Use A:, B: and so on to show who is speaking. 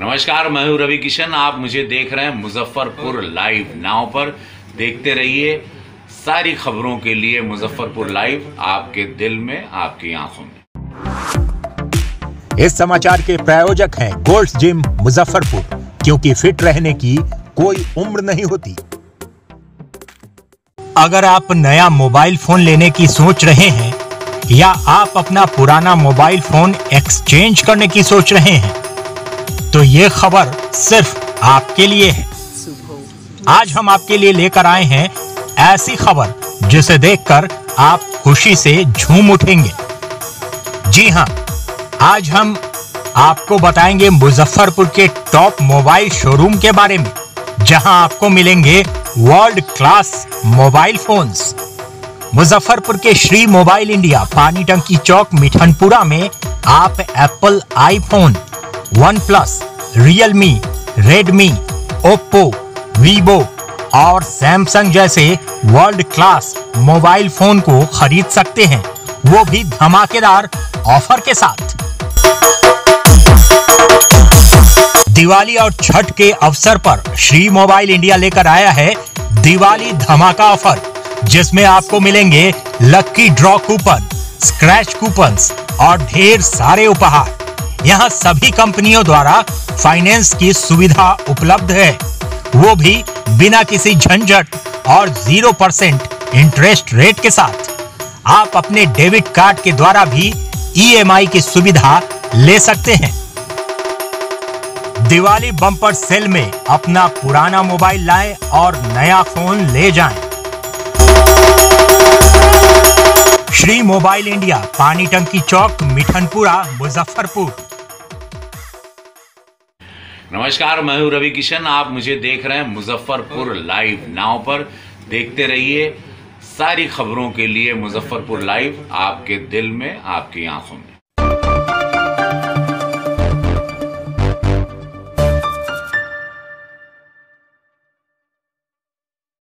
A: नमस्कार मैं हूँ रवि किशन आप मुझे देख रहे हैं मुजफ्फरपुर लाइव नाव पर। देखते रहिए सारी खबरों के लिए मुजफ्फरपुर लाइव आपके दिल में आपकी आँखों में।
B: इस समाचार के प्रायोजक हैं गोल्ड जिम मुजफ्फरपुर क्योंकि फिट रहने की कोई उम्र नहीं होती। अगर आप नया मोबाइल फ़ोन लेने की सोच रहे हैं या आप अपना पुराना मोबाइल फ़ोन एक्सचेंज करने की सोच रहे हैं तो ये खबर सिर्फ़ आपके लिए है। आज हम आपके लिए लेकर आए हैं ऐसी खबर जिसे देखकर आप खुशी से झूम उठेंगे। जी हाँ आज हम आपको बताएँगे मुजफ्फरपुर के टॉप मोबाइल शोरूम के बारे में, जहाँ आपको मिलेंगे world class mobile phones Muzaffarpur के श्री मोबाइल इंडिया पानी टंकी चौक मिठनपुरा में आप Apple iPhone OnePlus Realme Redmi Oppo Vivo और सैमसंग जैसे वर्ल्ड क्लास मोबाइल फ़ोन को खरीद सकते हैं। वो भी धमाकेदार ऑफ़र के साथ। दिवाली और छठ के अवसर पर श्री मोबाइल इंडिया लेकर आया है दिवाली धमाका ऑफ़र जिसमें आपको मिलेंगे lucky draw coupon scratch coupon और ढेर सारे उपहार। यहाँ सभी कंपनियों द्वारा फाइनेंस की सुविधा उपलब्ध है। वो भी बिना किसी झंझट और ज़ीरो परसेंट इंटरेस्ट रेट के साथ। आप अपने डेबिट कार्ड के द्वारा भी ईएमआई की सुविधा ले सकते हैं। दिवाली बम्पर सेल में अपना पुराना मोबाइल लाएँ और नया फ़ोन ले जाएँ। श्री मोबाइल इंडिया पानी टंकी चौक मिठनपुरा मुजफ्फरपुर
A: नमस्कार, मैं हूँ रवि किशन। आप मुझे देख रहे हैं मुजफ्फरपुर लाइव नाव पर। देखते रहिए सारी खबरों के लिए मुजफ्फरपुर लाइव आपके दिल में, आपकी आँखों में।